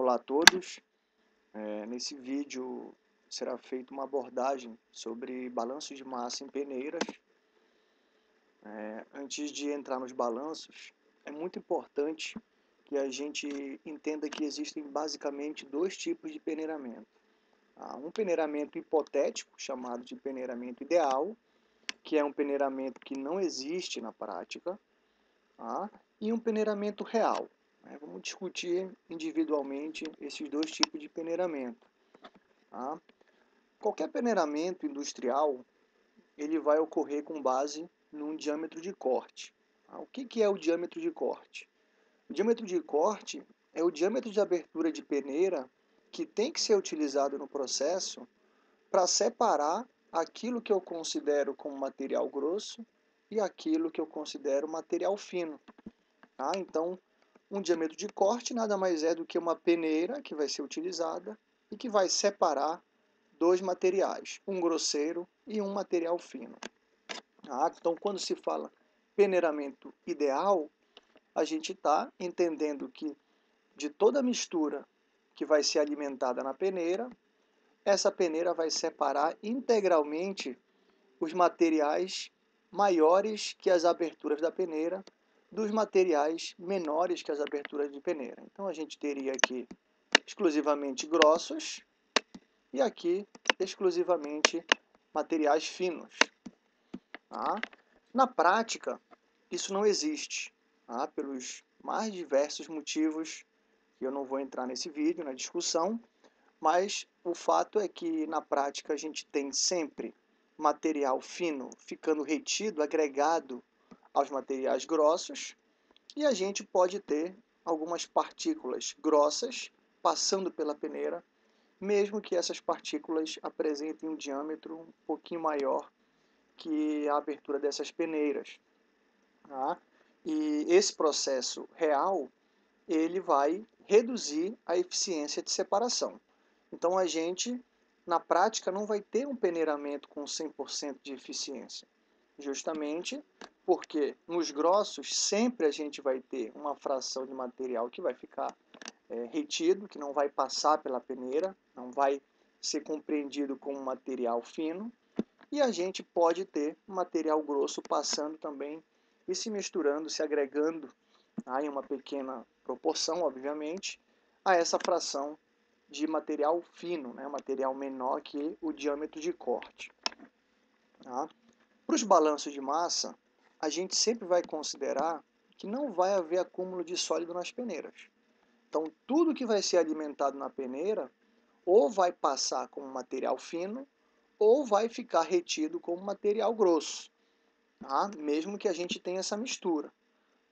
Olá a todos, é, nesse vídeo será feita uma abordagem sobre balanços de massa em peneiras. É, antes de entrar nos balanços, é muito importante que a gente entenda que existem basicamente dois tipos de peneiramento. Há um peneiramento hipotético, chamado de peneiramento ideal, que é um peneiramento que não existe na prática, tá? e um peneiramento real, né? Vamos discutir individualmente esses dois tipos de peneiramento. Tá? Qualquer peneiramento industrial ele vai ocorrer com base num diâmetro de corte. Tá? O que, que é o diâmetro de corte? O diâmetro de corte é o diâmetro de abertura de peneira que tem que ser utilizado no processo para separar aquilo que eu considero como material grosso e aquilo que eu considero material fino. Tá? Então, um diâmetro de corte nada mais é do que uma peneira que vai ser utilizada e que vai separar dois materiais, um grosseiro e um material fino. Ah, então, quando se fala peneiramento ideal, a gente está entendendo que de toda a mistura que vai ser alimentada na peneira, essa peneira vai separar integralmente os materiais maiores que as aberturas da peneira dos materiais menores que as aberturas de peneira. Então a gente teria aqui exclusivamente grossos e aqui exclusivamente materiais finos. Tá? Na prática, isso não existe, tá? pelos mais diversos motivos que eu não vou entrar nesse vídeo, na discussão, mas o fato é que na prática a gente tem sempre material fino ficando retido, agregado aos materiais grossos e a gente pode ter algumas partículas grossas passando pela peneira, mesmo que essas partículas apresentem um diâmetro um pouquinho maior que a abertura dessas peneiras. Tá? E esse processo real, ele vai reduzir a eficiência de separação. Então a gente, na prática, não vai ter um peneiramento com 100% de eficiência, justamente porque nos grossos sempre a gente vai ter uma fração de material que vai ficar é, retido, que não vai passar pela peneira, não vai ser compreendido como material fino, e a gente pode ter material grosso passando também e se misturando, se agregando tá, em uma pequena proporção, obviamente, a essa fração de material fino, né, material menor que o diâmetro de corte. Tá? Para os balanços de massa, a gente sempre vai considerar que não vai haver acúmulo de sólido nas peneiras. Então, tudo que vai ser alimentado na peneira ou vai passar como material fino ou vai ficar retido como material grosso, tá? mesmo que a gente tenha essa mistura.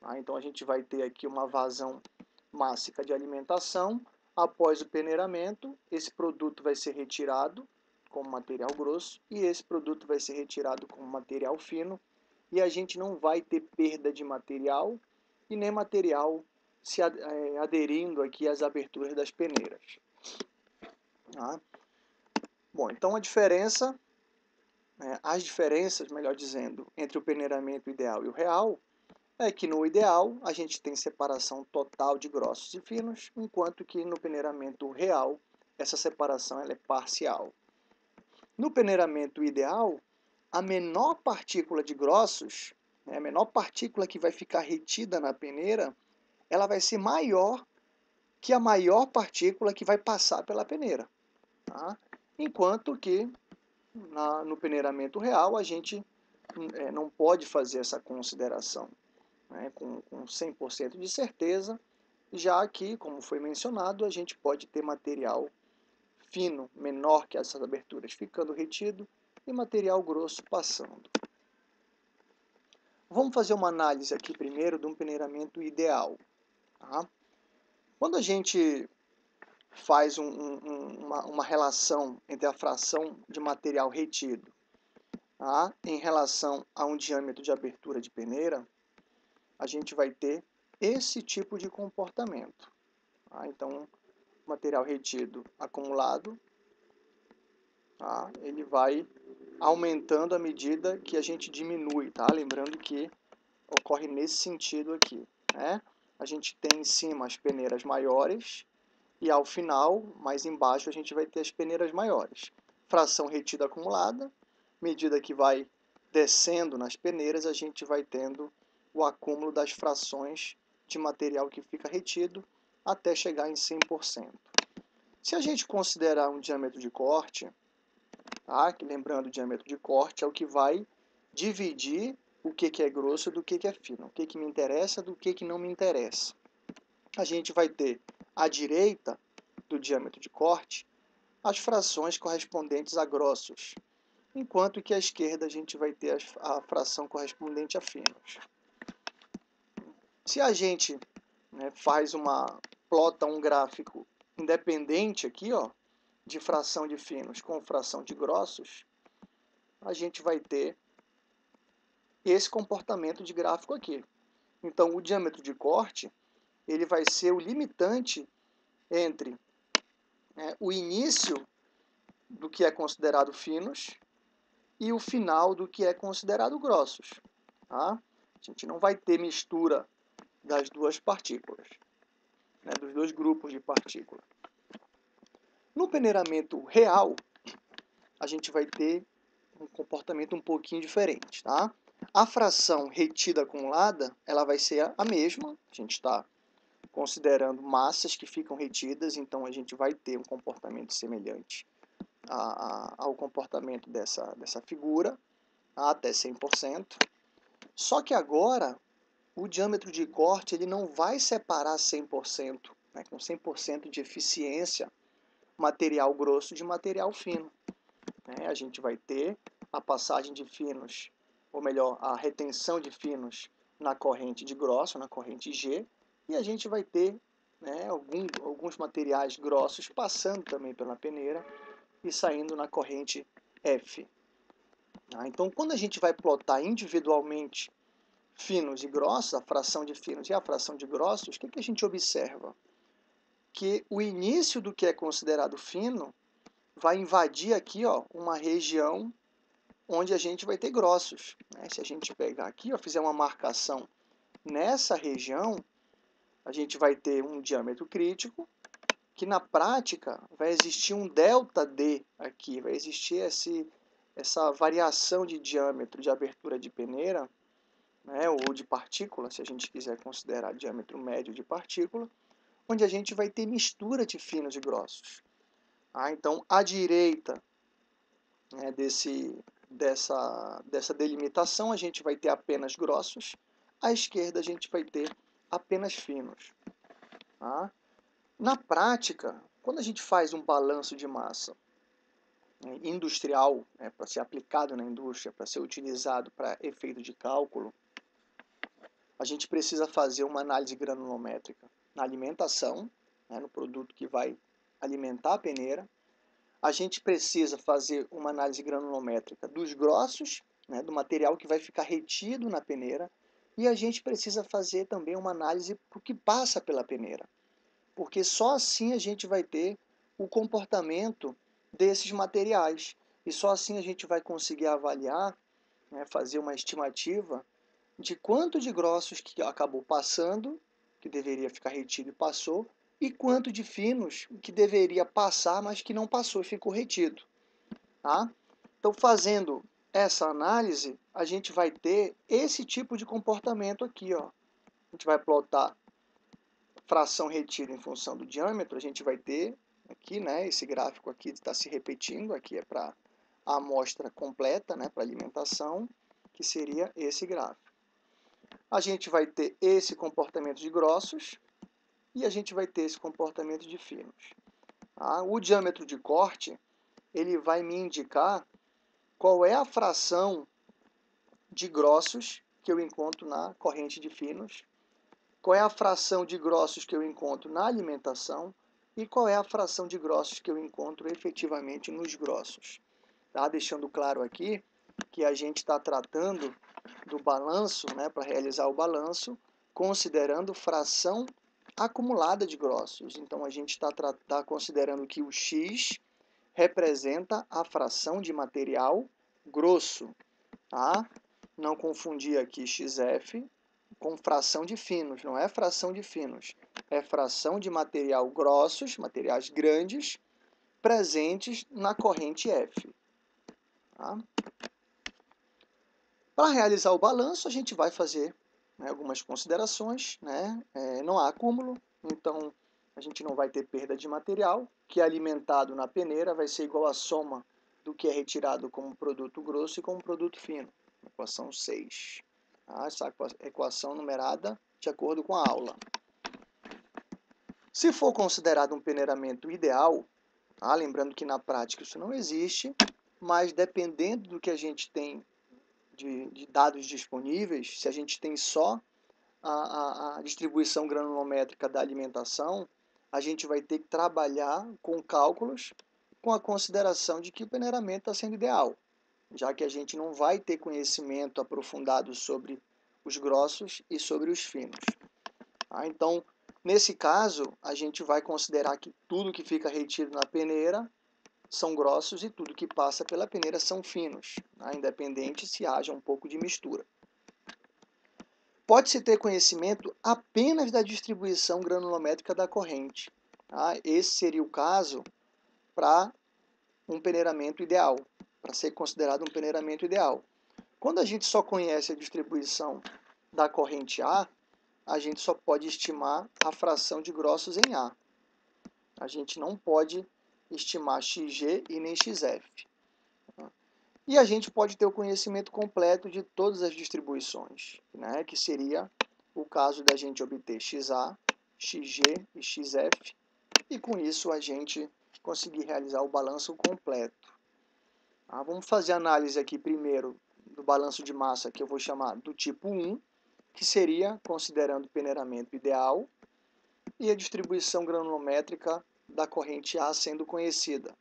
Tá? Então, a gente vai ter aqui uma vazão mássica de alimentação. Após o peneiramento, esse produto vai ser retirado como material grosso e esse produto vai ser retirado como material fino e a gente não vai ter perda de material e nem material se é, aderindo aqui às aberturas das peneiras. Tá? Bom, então a diferença, né, as diferenças, melhor dizendo, entre o peneiramento ideal e o real é que no ideal a gente tem separação total de grossos e finos, enquanto que no peneiramento real essa separação ela é parcial. No peneiramento ideal, a menor partícula de grossos, né, a menor partícula que vai ficar retida na peneira, ela vai ser maior que a maior partícula que vai passar pela peneira. Tá? Enquanto que na, no peneiramento real a gente é, não pode fazer essa consideração né, com, com 100% de certeza, já que, como foi mencionado, a gente pode ter material fino menor que essas aberturas ficando retido e material grosso passando. Vamos fazer uma análise aqui primeiro de um peneiramento ideal. Tá? Quando a gente faz um, um, uma, uma, relação entre a fração de material retido tá? em relação a um diâmetro de abertura de peneira, a gente vai ter esse tipo de comportamento. Tá? Então, material retido acumulado, tá? ele vai aumentando à medida que a gente diminui, tá? Lembrando que ocorre nesse sentido aqui, né? A gente tem em cima as peneiras maiores E ao final, mais embaixo, a gente vai ter as peneiras maiores. Fração retida acumulada, medida que vai descendo nas peneiras, a gente vai tendo o acúmulo das frações de material que fica retido até chegar em 100%. Se a gente considerar um diâmetro de corte, tá? que lembrando, o diâmetro de corte é o que vai dividir o que, que é grosso do que, que é fino, o que, que me interessa do que, que não me interessa. A gente vai ter à direita do diâmetro de corte as frações correspondentes a grossos, enquanto que à esquerda a gente vai ter a fração correspondente a finos. Se a gente né, faz uma plota um gráfico independente aqui, ó, de fração de finos com fração de grossos, a gente vai ter esse comportamento de gráfico aqui. Então, o diâmetro de corte ele vai ser o limitante entre né, o início do que é considerado finos e o final do que é considerado grossos. Tá? A gente não vai ter mistura das duas partículas, né, dos dois grupos de partículas. No peneiramento real, a gente vai ter um comportamento um pouquinho diferente. Tá? A fração retida acumulada, ela vai ser a mesma, a gente está considerando massas que ficam retidas, então a gente vai ter um comportamento semelhante a, a, ao comportamento dessa, dessa figura, até 100%. Só que agora, o diâmetro de corte ele não vai separar 100%, né, com 100% de eficiência, material grosso de material fino. Né? A gente vai ter a passagem de finos, ou melhor, a retenção de finos na corrente de grosso, na corrente G, e a gente vai ter né, algum, alguns materiais grossos passando também pela peneira e saindo na corrente F. Ah, então, quando a gente vai plotar individualmente finos e grossos, a fração de finos e a fração de grossos, o que, que a gente observa? Que o início do que é considerado fino vai invadir aqui ó, uma região onde a gente vai ter grossos. Né? Se a gente pegar aqui, ó, fizer uma marcação nessa região, a gente vai ter um diâmetro crítico, que na prática vai existir um delta D aqui, vai existir esse, essa variação de diâmetro de abertura de peneira, né, ou de partícula, se a gente quiser considerar diâmetro médio de partícula, onde a gente vai ter mistura de finos e grossos. Ah, então, à direita né, desse, dessa, dessa delimitação, a gente vai ter apenas grossos, à esquerda a gente vai ter apenas finos. Tá? Na prática, quando a gente faz um balanço de massa né, industrial, né, para ser aplicado na indústria, para ser utilizado para efeito de cálculo, a gente precisa fazer uma análise granulométrica na alimentação, né, no produto que vai alimentar a peneira. A gente precisa fazer uma análise granulométrica dos grossos, né, do material que vai ficar retido na peneira, e a gente precisa fazer também uma análise para o que passa pela peneira, porque só assim a gente vai ter o comportamento desses materiais. E só assim a gente vai conseguir avaliar, né, fazer uma estimativa de quanto de grossos que acabou passando, que deveria ficar retido e passou, e quanto de finos que deveria passar, mas que não passou e ficou retido. Tá? Então, fazendo essa análise, a gente vai ter esse tipo de comportamento aqui. Ó. A gente vai plotar fração retida em função do diâmetro, a gente vai ter aqui, né, esse gráfico aqui está se repetindo, aqui é para a amostra completa, né, para alimentação, que seria esse gráfico. A gente vai ter esse comportamento de grossos e a gente vai ter esse comportamento de finos. Tá? O diâmetro de corte, ele vai me indicar qual é a fração de grossos que eu encontro na corrente de finos, qual é a fração de grossos que eu encontro na alimentação e qual é a fração de grossos que eu encontro efetivamente nos grossos. Tá? Deixando claro aqui que a gente está tratando do balanço, né, para realizar o balanço, considerando fração acumulada de grossos. Então a gente está tá considerando que o X representa a fração de material grosso, tá? Não confundir aqui XF com fração de finos, não é fração de finos, é fração de material grossos, materiais grandes, presentes na corrente F. Tá? Para realizar o balanço, a gente vai fazer né, algumas considerações. Né? É, não há acúmulo, então a gente não vai ter perda de material, que é alimentado na peneira vai ser igual à soma do que é retirado como produto grosso e como produto fino. Equação 6. Tá? Essa equação numerada de acordo com a aula. Se for considerado um peneiramento ideal, tá? lembrando que na prática isso não existe, mas dependendo do que a gente tem de, de dados disponíveis, se a gente tem só a, a, a, distribuição granulométrica da alimentação, a gente vai ter que trabalhar com cálculos com a consideração de que o peneiramento está sendo ideal, já que a gente não vai ter conhecimento aprofundado sobre os grossos e sobre os finos. Ah, então, nesse caso, a gente vai considerar que tudo que fica retido na peneira são grossos e tudo que passa pela peneira são finos, né? independente se haja um pouco de mistura. Pode-se ter conhecimento apenas da distribuição granulométrica da corrente. Tá? Esse seria o caso para um peneiramento ideal, para ser considerado um peneiramento ideal. Quando a gente só conhece a distribuição da corrente A, a gente só pode estimar a fração de grossos em A. A gente não pode estimar xg e nem xf. E a gente pode ter o conhecimento completo de todas as distribuições, né? que seria o caso da gente obter xa, xg e xf, e com isso a gente conseguir realizar o balanço completo. Ah, vamos fazer análise aqui primeiro do balanço de massa, que eu vou chamar do tipo 1, que seria considerando o peneiramento ideal, e a distribuição granulométrica da corrente A sendo conhecida.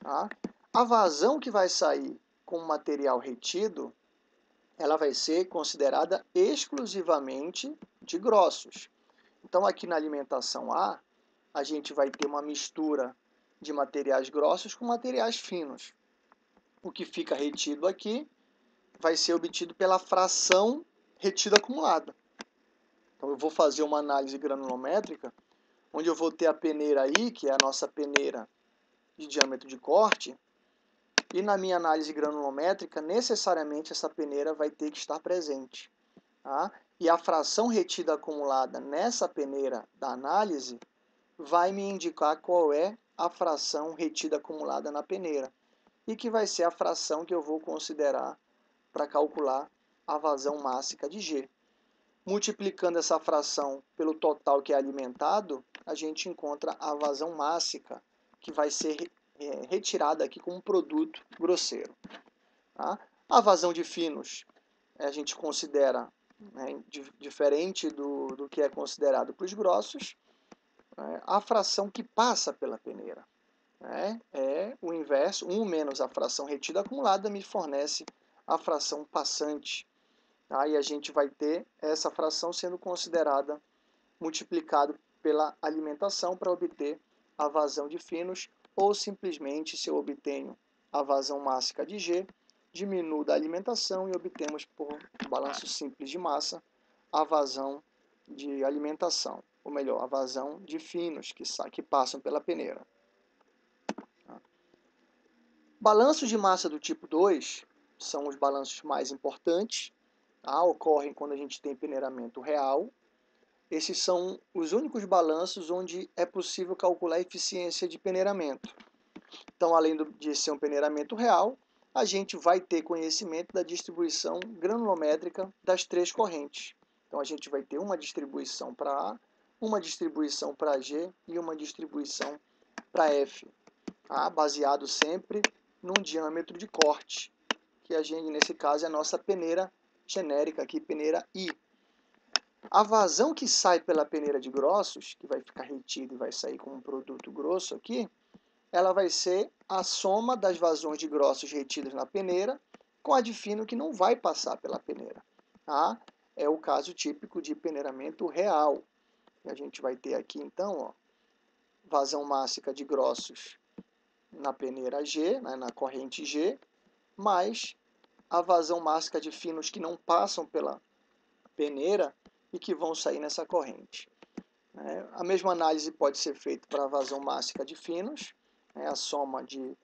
Tá? A vazão que vai sair com o material retido, ela vai ser considerada exclusivamente de grossos. Então, aqui na alimentação A, a gente vai ter uma mistura de materiais grossos com materiais finos. O que fica retido aqui vai ser obtido pela fração retida acumulada. Então, eu vou fazer uma análise granulométrica onde eu vou ter a peneira aí, que é a nossa peneira de diâmetro de corte, e na minha análise granulométrica, necessariamente essa peneira vai ter que estar presente. Tá? E a fração retida acumulada nessa peneira da análise vai me indicar qual é a fração retida acumulada na peneira, e que vai ser a fração que eu vou considerar para calcular a vazão mássica de G. Multiplicando essa fração pelo total que é alimentado, a gente encontra a vazão mássica, que vai ser é, retirada aqui como produto grosseiro. Tá? A vazão de finos a gente considera né, diferente do, do que é considerado para os grossos, né, a fração que passa pela peneira. Né, é o inverso, 1 menos a fração retida acumulada me fornece a fração passante Aí a gente vai ter essa fração sendo considerada multiplicado pela alimentação para obter a vazão de finos, ou simplesmente, se eu obtenho a vazão mássica de G, diminuo da alimentação e obtemos, por balanço simples de massa, a vazão de alimentação, ou melhor, a vazão de finos que, que passam pela peneira. Balanços de massa do tipo 2 são os balanços mais importantes, tá? ocorrem quando a gente tem peneiramento real. Esses são os únicos balanços onde é possível calcular a eficiência de peneiramento. Então, além de ser um peneiramento real, a gente vai ter conhecimento da distribuição granulométrica das três correntes. Então, a gente vai ter uma distribuição para A, uma distribuição para G e uma distribuição para F, tá? baseado sempre num diâmetro de corte, que a gente, nesse caso, é a nossa peneira genérica aqui, peneira I. A vazão que sai pela peneira de grossos, que vai ficar retida e vai sair como um produto grosso aqui, ela vai ser a soma das vazões de grossos retidas na peneira com a de fino que não vai passar pela peneira. Tá? É o caso típico de peneiramento real. a gente vai ter aqui, então, ó, vazão mássica de grossos na peneira G, né, na corrente G, mais a vazão mássica de finos que não passam pela, peneira e que vão sair nessa corrente. É, a mesma análise pode ser feita para a vazão mássica de finos, né, a soma de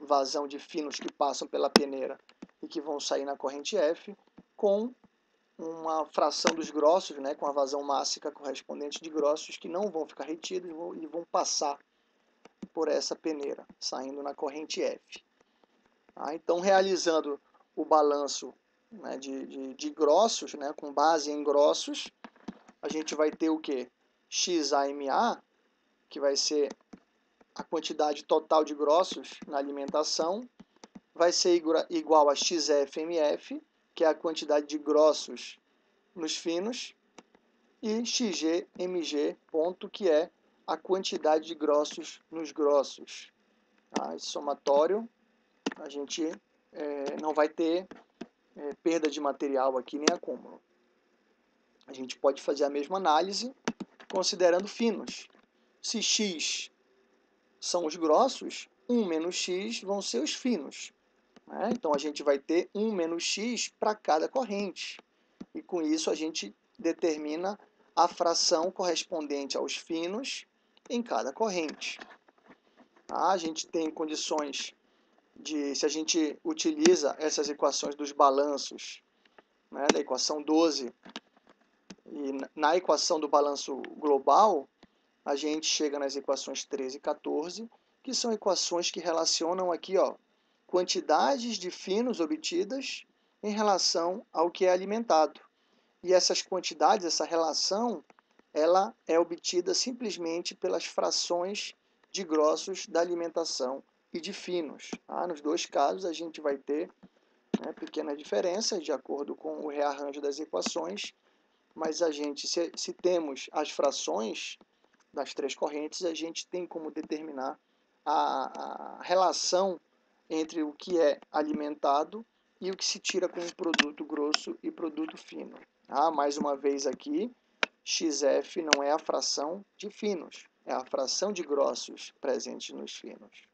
vazão de finos que passam pela peneira e que vão sair na corrente F, com uma fração dos grossos, né, com a vazão mássica correspondente de grossos que não vão ficar retidos e vão passar por essa peneira, saindo na corrente F. Tá? Então, realizando o balanço né, de, de, de, grossos, né, com base em grossos, a gente vai ter o que? XAMA, que vai ser a quantidade total de grossos na alimentação, vai ser igual a XFMF, que é a quantidade de grossos nos finos, e XGMG, ponto, que é a quantidade de grossos nos grossos. Tá? Esse somatório, a gente é, não vai ter é, perda de material aqui nem acúmulo. A gente pode fazer a mesma análise considerando finos. Se x são os grossos, 1 menos x vão ser os finos. Né? Então, a gente vai ter 1 menos x para cada corrente. E com isso, a gente determina a fração correspondente aos finos em cada corrente. Tá? A gente tem condições de, se a gente utiliza essas equações dos balanços, né, da equação 12, e na equação do balanço global, a gente chega nas equações 13 e 14, que são equações que relacionam aqui ó, quantidades de finos obtidas em relação ao que é alimentado. E essas quantidades, essa relação, ela é obtida simplesmente pelas frações de grossos da alimentação e de finos. Tá? Nos dois casos, a gente vai ter né, pequenas diferenças de acordo com o rearranjo das equações, mas a gente, se, se temos as frações das três correntes, a gente tem como determinar a, a relação entre o que é alimentado e o que se tira como produto grosso e produto fino. Ah, mais uma vez aqui, XF não é a fração de finos, é a fração de grossos presente nos finos.